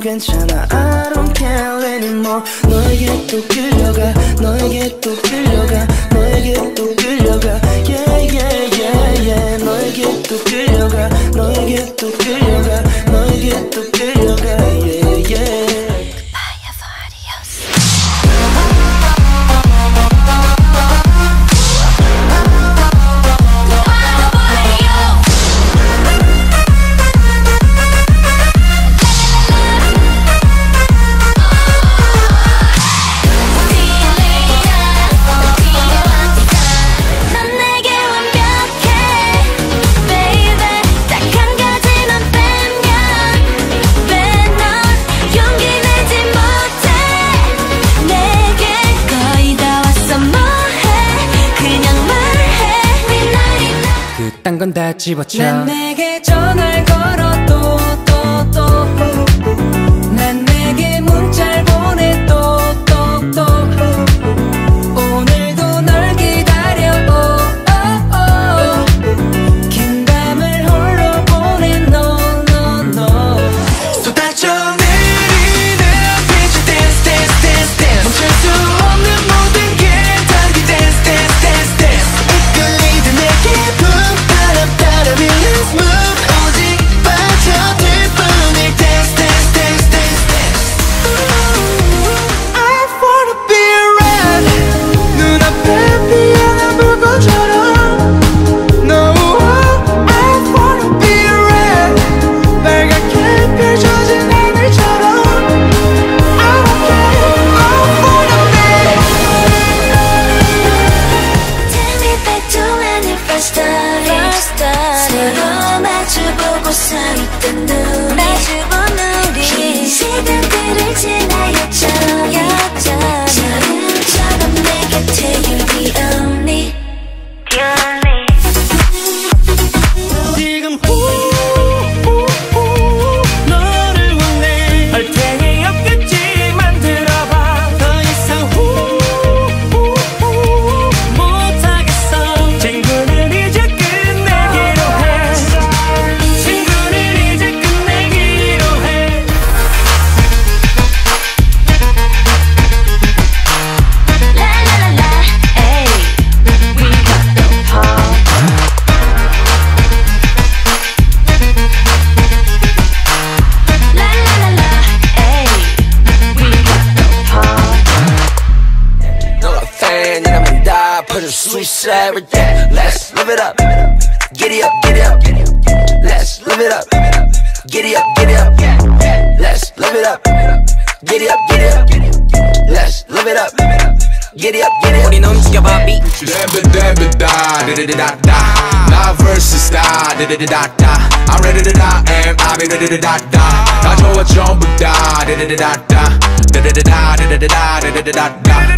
괜찮아. I don't care anymore. 너에게 또 끌려가 너에게 또 끌려가. 다 집어쳐. 난 내게 전화 every day. Let's live it up. Giddy up, giddy up. Let's live it up. Giddy up, giddy up. Let's live it up. Giddy up, giddy up. Let's live it up. Giddy up, giddy up. 우리 넘치켜봐 beat. Dabba dabba da, da da da da da. 나 versus die da da da da. I'm ready to die, am I be da da da da da. 다 좋아 전부 다, da da da da da. da da da da da da da da da da.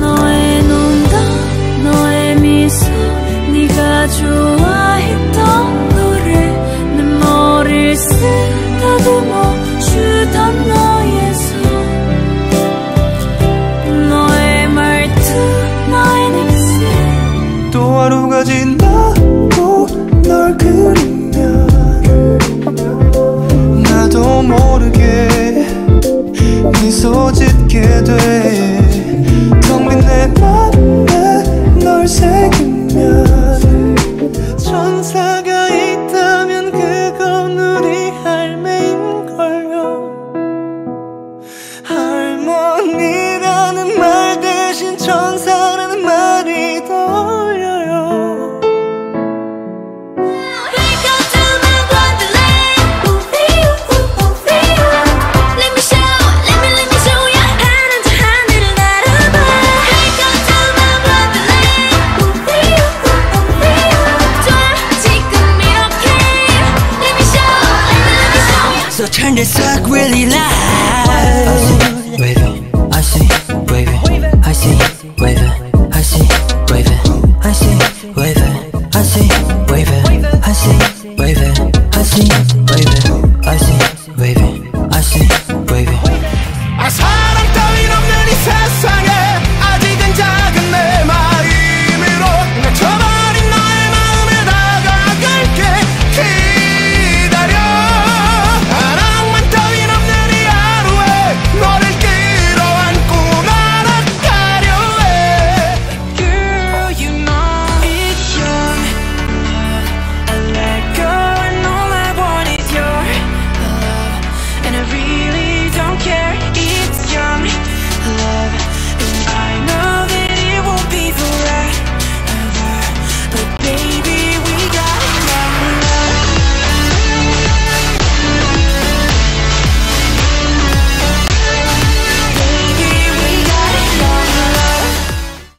너의 눈도 너의 미소 네가 좋아했던 노래 너를 쓰다듬어 주던 너의 손 너의 말투 너의 냄새 또 하루가 지나 소짓게 돼.